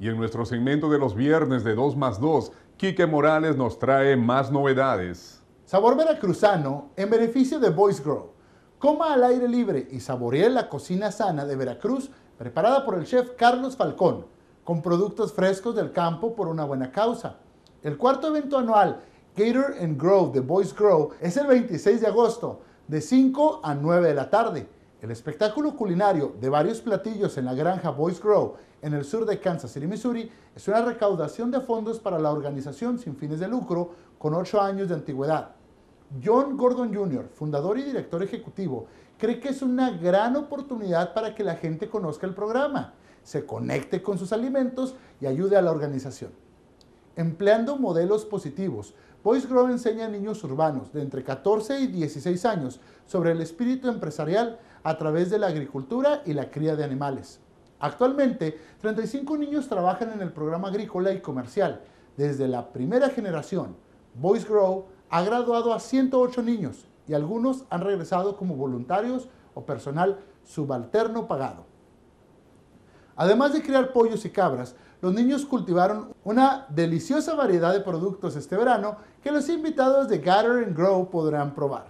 Y en nuestro segmento de los viernes de 2 más 2, Quique Morales nos trae más novedades. Sabor veracruzano en beneficio de Boys Grow. Coma al aire libre y saboree la cocina sana de Veracruz preparada por el chef Carlos Falcón, con productos frescos del campo por una buena causa. El cuarto evento anual, Gator and Grow de Boys Grow, es el 26 de agosto, de 5 a 9 de la tarde. El espectáculo culinario de varios platillos en la granja Boys Grow en el sur de Kansas City, Missouri, es una recaudación de fondos para la organización sin fines de lucro con 8 años de antigüedad. John Gordon Jr., fundador y director ejecutivo, cree que es una gran oportunidad para que la gente conozca el programa, se conecte con sus alimentos y ayude a la organización. Empleando modelos positivos, Boys Grow enseña a niños urbanos de entre 14 y 16 años sobre el espíritu empresarial a través de la agricultura y la cría de animales. Actualmente, 35 niños trabajan en el programa agrícola y comercial. Desde la primera generación, Boys Grow ha graduado a 108 niños y algunos han regresado como voluntarios o personal subalterno pagado. Además de criar pollos y cabras, los niños cultivaron una deliciosa variedad de productos este verano que los invitados de Gather and Grow podrán probar.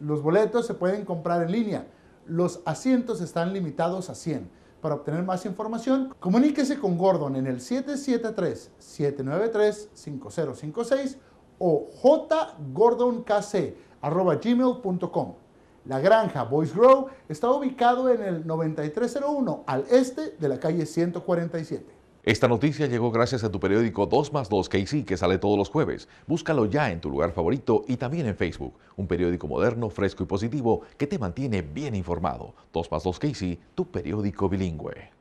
Los boletos se pueden comprar en línea. Los asientos están limitados a 100. Para obtener más información, comuníquese con Gordon en el 773-793-5056 o jgordonkc.gmail.com. La granja Boys Grow está ubicado en el 9301 al este de la calle 147. Esta noticia llegó gracias a tu periódico 2 más 2 KC que sale todos los jueves. Búscalo ya en tu lugar favorito y también en Facebook. Un periódico moderno, fresco y positivo que te mantiene bien informado. 2 más 2 KC, tu periódico bilingüe.